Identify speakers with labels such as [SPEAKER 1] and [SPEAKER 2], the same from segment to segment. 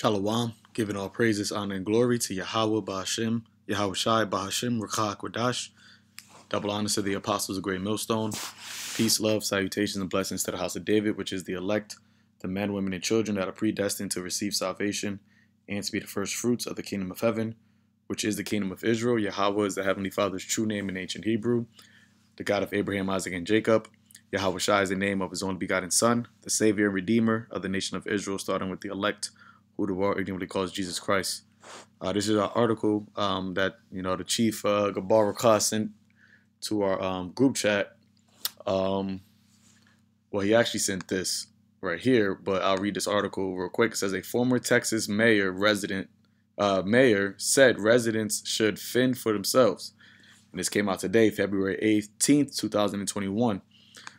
[SPEAKER 1] Shalom, giving all praises, honor, and glory to Yahawah Bahashim, Yahawashi Bahashim, Rakha Kwadash. Double honors to the apostles of Great Millstone. Peace, love, salutations, and blessings to the house of David, which is the elect, the men, women, and children that are predestined to receive salvation and to be the first fruits of the kingdom of heaven, which is the kingdom of Israel. Yahawah is the Heavenly Father's true name in ancient Hebrew, the God of Abraham, Isaac, and Jacob. Yahawashi is the name of his only begotten Son, the Savior and Redeemer of the nation of Israel, starting with the elect, who the world ignorantly calls Jesus Christ. Uh, this is an article um, that you know the chief uh, Gabar sent to our um, group chat. Um, well, he actually sent this right here, but I'll read this article real quick. It says a former Texas mayor resident uh, mayor said residents should fend for themselves. And this came out today, February 18th, 2021.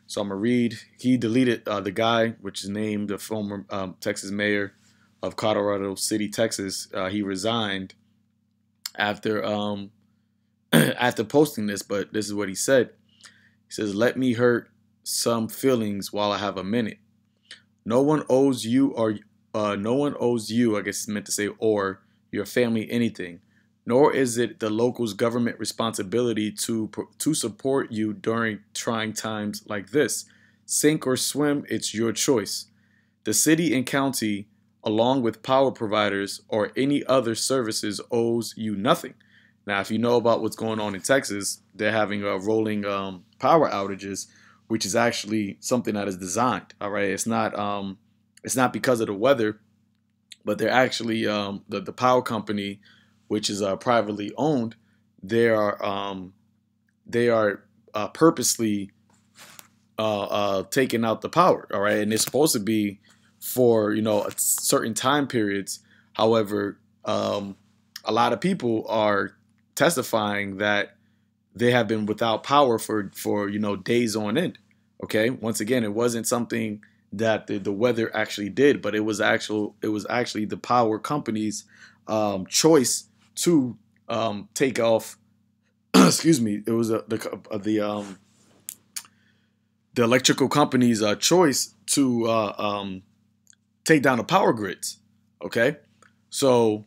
[SPEAKER 1] So I'm gonna read. He deleted uh, the guy, which is named the former um, Texas mayor of Colorado City, Texas. Uh, he resigned after um, after posting this, but this is what he said. He says, "Let me hurt some feelings while I have a minute. No one owes you or uh, no one owes you. I guess it's meant to say or your family anything." Nor is it the local's government responsibility to to support you during trying times like this. Sink or swim, it's your choice. The city and county along with power providers or any other services owes you nothing. Now, if you know about what's going on in Texas, they're having a rolling um, power outages, which is actually something that is designed. All right, it's not um, it's not because of the weather, but they're actually um, the the power company, which is uh, privately owned. They are um, they are uh, purposely uh, uh, taking out the power. All right, and it's supposed to be for you know certain time periods. However, um, a lot of people are testifying that they have been without power for for you know days on end. Okay, once again, it wasn't something that the, the weather actually did, but it was actual it was actually the power company's um, choice to um, take off. excuse me, it was a, the uh, the um, the electrical company's uh, choice to uh, um, take down the power grids. Okay, so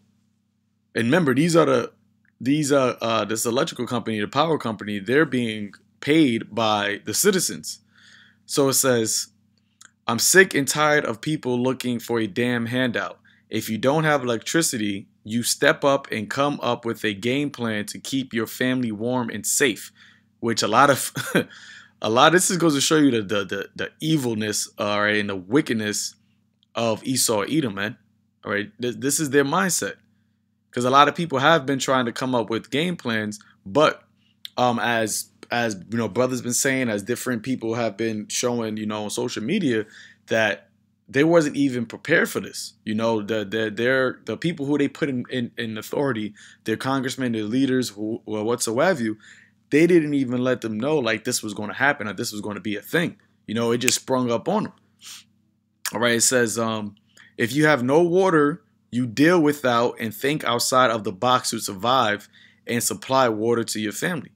[SPEAKER 1] and remember these are the these are uh, this electrical company, the power company. They're being paid by the citizens. So it says, "I'm sick and tired of people looking for a damn handout. If you don't have electricity, you step up and come up with a game plan to keep your family warm and safe." Which a lot of a lot. This is goes to show you the the the, the evilness, all right, and the wickedness of Esau Edom, man. All right, this, is their mindset because a lot of people have been trying to come up with game plans, but um, as as you know, brothers been saying, as different people have been showing, you know, on social media, that they wasn't even prepared for this. You know, the the they're the people who they put in, in, in authority, their congressmen, their leaders, who or whatsoever you, they didn't even let them know like this was going to happen or this was going to be a thing. You know, it just sprung up on them. All right, it says, um, if you have no water, you deal without and think outside of the box to survive and supply water to your family.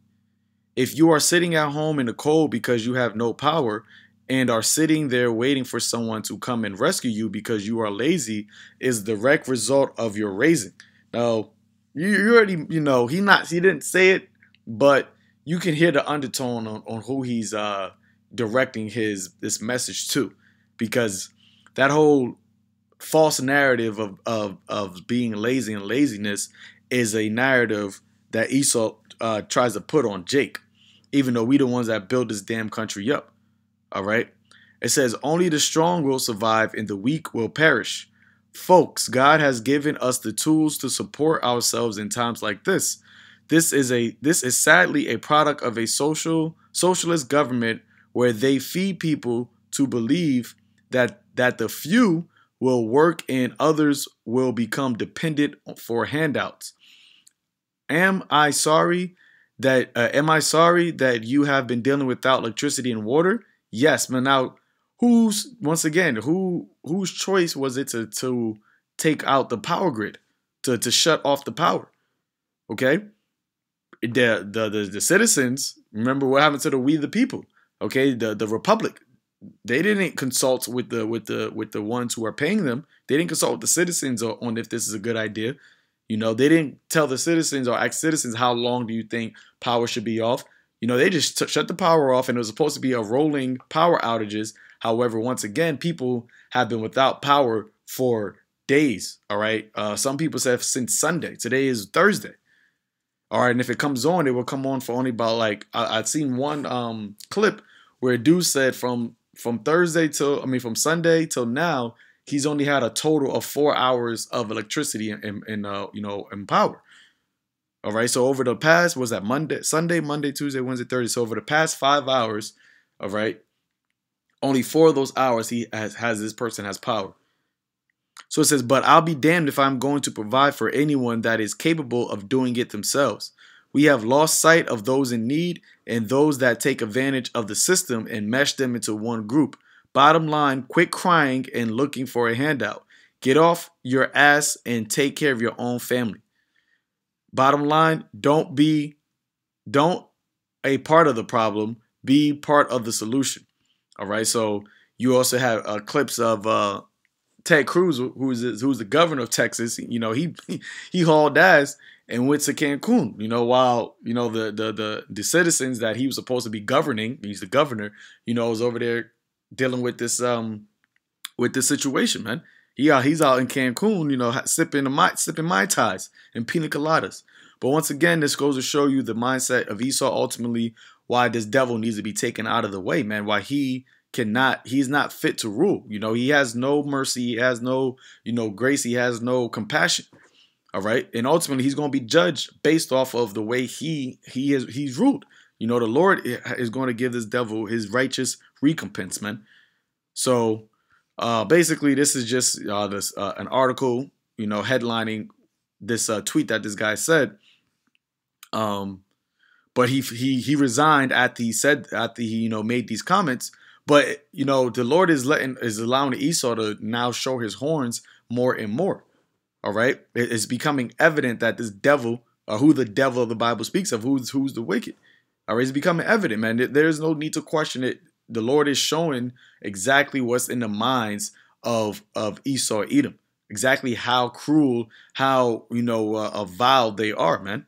[SPEAKER 1] If you are sitting at home in the cold because you have no power and are sitting there waiting for someone to come and rescue you because you are lazy, is the direct result of your raising. Now, you, already, you know, he not he didn't say it, but you can hear the undertone on, on who he's uh directing his this message to because that whole false narrative of, of, of being lazy and laziness is a narrative that Esau uh, tries to put on Jake, even though we the ones that built this damn country up. All right. It says only the strong will survive and the weak will perish. Folks, God has given us the tools to support ourselves in times like this. This is a this is sadly a product of a social socialist government where they feed people to believe that that the few will work and others will become dependent for handouts. Am I sorry that uh, am I sorry that you have been dealing without electricity and water? Yes, but now who's once again who whose choice was it to to take out the power grid to to shut off the power? Okay, the the the, the citizens remember what happened to the we the people. Okay, the the republic they didn't consult with the with the with the ones who are paying them. They didn't consult with the citizens on if this is a good idea. You know, they didn't tell the citizens or ask citizens how long do you think power should be off. You know, they just shut the power off, and it was supposed to be a rolling power outages. However, once again, people have been without power for days. All right, uh, some people said since Sunday. Today is Thursday. All right, and if it comes on, it will come on for only about like I, have seen one um, clip where a dude said from from Thursday till I mean from Sunday till now, he's only had a total of four hours of electricity and in, uh, you know in power. All right, so over the past was that Monday, Sunday, Monday, Tuesday, Wednesday, Thursday. So over the past five hours, all right, only four of those hours he has has this person has power. So it says, but I'll be damned if I'm going to provide for anyone that is capable of doing it themselves. We have lost sight of those in need and those that take advantage of the system and mesh them into one group. Bottom line, quit crying and looking for a handout. Get off your ass and take care of your own family. Bottom line, don't be don't a part of the problem, be part of the solution. All right? So you also have uh, clips of uh, Ted Cruz, who's who's the governor of Texas. You know, he he hauled ass and went to Cancun. You know, while you know the the the, the citizens that he was supposed to be governing, he's the governor. You know, was over there dealing with this um with this situation, man. He out he's out in Cancun, you know, sipping the sipping mai tais and pina coladas. But once again, this goes to show you the mindset of Esau. Ultimately, why this devil needs to be taken out of the way, man. Why he cannot, he's not fit to rule. You know, he has no mercy, he has no, you know, grace, he has no compassion. All right. And ultimately he's going to be judged based off of the way he he is he's ruled. You know, the Lord is going to give this devil his righteous recompense, man. So uh basically this is just uh this uh, an article, you know, headlining this uh, tweet that this guy said. Um but he he he resigned at the said at the you know made these comments but you know the lord is letting is allowing esau to now show his horns more and more all right, it's becoming evident that this devil, or who the devil of the Bible speaks of, who's who's the wicked. All right, it's becoming evident, man. There's no need to question it. The Lord is showing exactly what's in the minds of of Esau, Edom, exactly how cruel, how you know, uh, vile they are, man.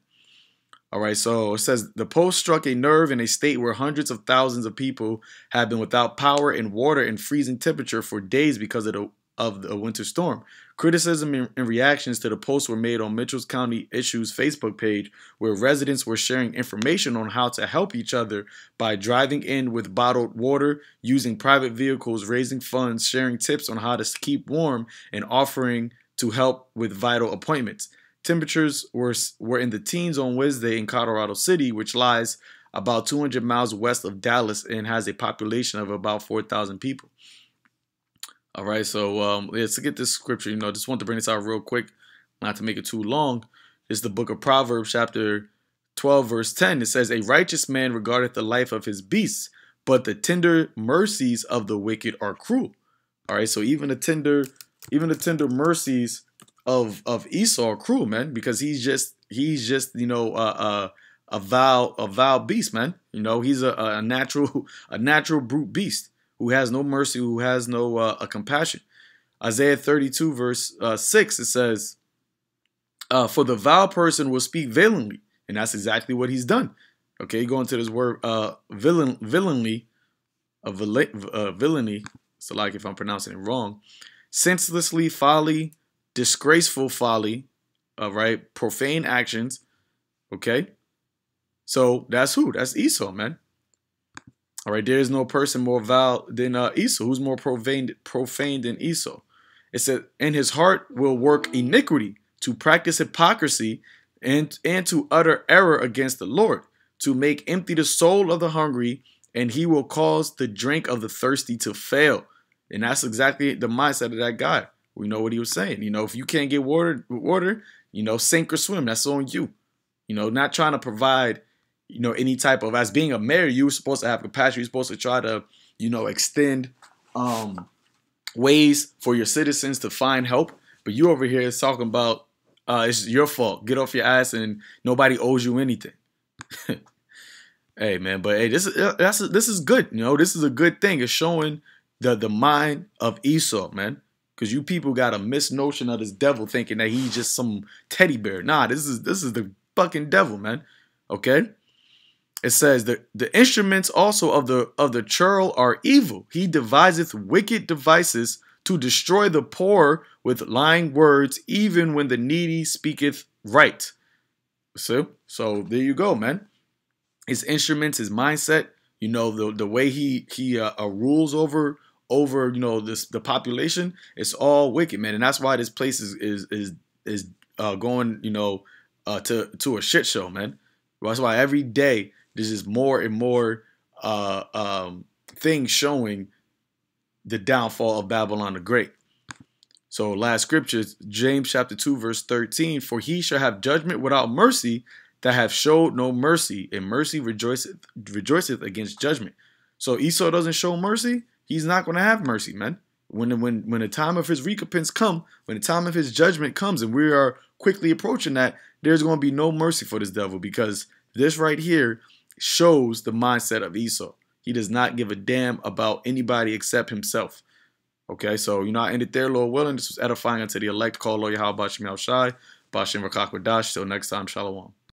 [SPEAKER 1] All right, so it says the post struck a nerve in a state where hundreds of thousands of people have been without power and water and freezing temperature for days because of the of the winter storm. Criticism and reactions to the post were made on Mitchell's County Issues Facebook page, where residents were sharing information on how to help each other by driving in with bottled water, using private vehicles, raising funds, sharing tips on how to keep warm, and offering to help with vital appointments. Temperatures were, were in the teens on Wednesday in Colorado City, which lies about 200 miles west of Dallas and has a population of about 4,000 people. All right, so um, to get this scripture, you know, just want to bring this out real quick, not to make it too long. It's the book of Proverbs, chapter 12, verse 10. It says, A righteous man regardeth the life of his beasts, but the tender mercies of the wicked are cruel. All right, so even the tender, even the tender mercies of of Esau are cruel, man, because he's just he's just you know uh, uh, a vow a vow beast, man. You know, he's a, a natural a natural brute beast who has no mercy, who has no uh, compassion. Isaiah 32, verse uh, 6, it says, uh, For the vile person will speak villainly. And that's exactly what he's done. Okay, going to this word uh, villain, villainly, uh, villainy, so like if I'm pronouncing it wrong, senselessly folly, disgraceful folly, uh, right? Profane actions. Okay, so that's who? That's Esau, man. All right, there is no person more vile than uh, Esau. Who's more profane, profane than Esau? It said, and his heart will work iniquity to practice hypocrisy and, and to utter error against the Lord, to make empty the soul of the hungry, and he will cause the drink of the thirsty to fail. And that's exactly the mindset of that guy. We know what he was saying. You know, if you can't get water, water, you know, sink or swim. That's on you. You know, not trying to provide you know, any type of as being a mayor, you're supposed to have compassion. You're supposed to try to, you know, extend um ways for your citizens to find help. But you over here is talking about uh it's your fault. Get off your ass and nobody owes you anything. Hey man, but hey, this is uh, that's this is good. You know, this is a good thing. It's showing the the mind of Esau, man. Because you people got a misnotion of this devil, thinking that he's just some teddy bear. Nah, this is this is the fucking devil, man. Okay. It says that the instruments also of the of the churl are evil. He deviseth wicked devices to destroy the poor with lying words, even when the needy speaketh right. So, so there you go, man his instruments, his mindset, you know, the the way he he uh, uh, rules over over you know this the population, it's all wicked, man, and that's why this place is is is is uh, going you know uh, to to a shit show, man. That's why every day there's just more and more uh, um, things showing the downfall of Babylon the Great. So last scriptures, James chapter 2, verse 13, for he shall have judgment without mercy that have showed no mercy, and mercy rejoiceth rejoiceth against judgment. So Esau doesn't show mercy, he's not going to have mercy, man. When when when the time of his recompense come, when the time of his judgment comes, and we are quickly approaching that, there's going to be no mercy for this devil because this right here shows the mindset of Esau. He does not give a damn about anybody except himself. Okay, so you know I ended there, Lord willing. This was edifying unto the elect. Call Lord Yahweh Bashim Shai, Bashim Rakak Till next time, Shalom.